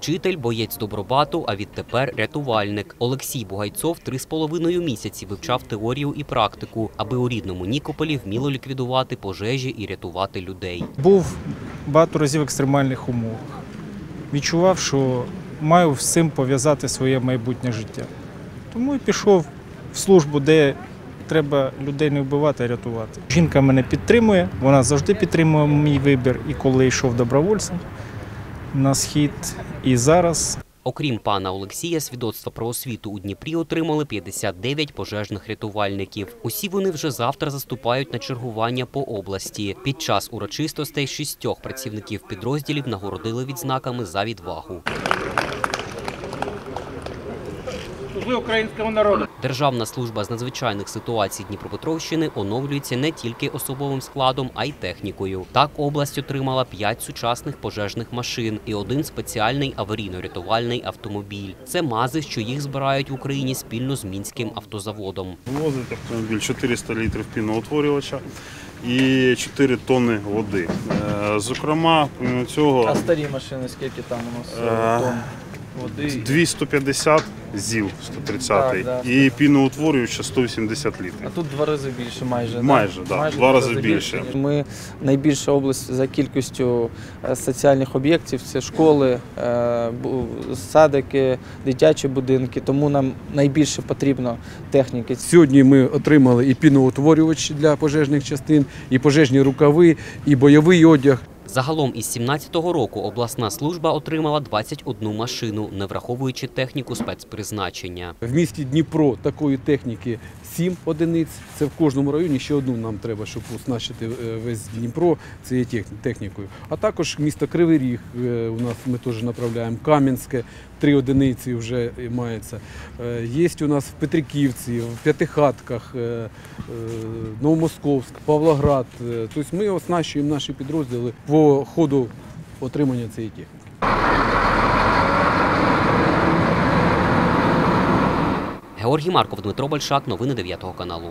Вчитель, боєць добробату, а відтепер рятувальник. Олексій Бугайцов три з половиною місяці вивчав теорію і практику, аби у рідному Нікополі вміло ліквідувати пожежі і рятувати людей. Був багато разів в екстремальних умовах. Відчував, що маю з цим пов'язати своє майбутнє життя. Тому і пішов в службу, де треба людей не вбивати, а рятувати. Жінка мене підтримує, вона завжди підтримує мій вибір, і коли йшов добровольцем на схід, і зараз. Окрім пана Олексія, свідоцтва про освіту у Дніпрі отримали 59 пожежних рятувальників. Усі вони вже завтра заступають на чергування по області. Під час урочистостей шістьох працівників підрозділів нагородили відзнаками за відвагу. Служи українському народу. Державна служба з надзвичайних ситуацій Дніпропетровщини оновлюється не тільки особовим складом, а й технікою. Так область отримала п'ять сучасних пожежних машин і один спеціальний аварійно-рятувальний автомобіль. Це мази, що їх збирають в Україні спільно з мінським автозаводом. Возить автомобіль 400 літрів піноутворювача і 4 тонни води. Е, Зокрема, цього, А старі машини скільки там у нас Е, е, тонн? 250 ЗІЛ 130 Так, да. і піноутворююча 180 літрів. А тут два рази більше майже. да? Майже, да, два рази більше. Ми найбільша область за кількістю е, соціальних об'єктів, це школи, е, садики, дитячі будинки, тому нам найбільше потрібно техніки. Сьогодні ми отримали і піноутворювач для пожежних частин, і пожежні рукави, і бойовий одяг. Загалом із 17-го року обласна служба отримала 21 машину, не враховуючи техніку спецпризначення. В місті Дніпро такої техніки 7 одиниць. Це в кожному районі ще одну нам треба, щоб оснащити е, весь Дніпро цією технікою. А також місто Кривий Ріг е, у нас ми теж направляємо Кам'янське, три одиниці вже мається. Е, Є у нас в Петриківці, в П'ятихатках, Новомосковськ, Павлоград. Тобто ми оснащуємо наші підрозділи по ходу отримання цієї техніки. Георгій Марков, Дмитро Большак, новини 9 каналу.